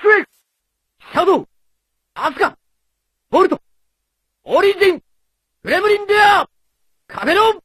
スウェイシャドウアスカボルトオリジングレムリンデアカメロン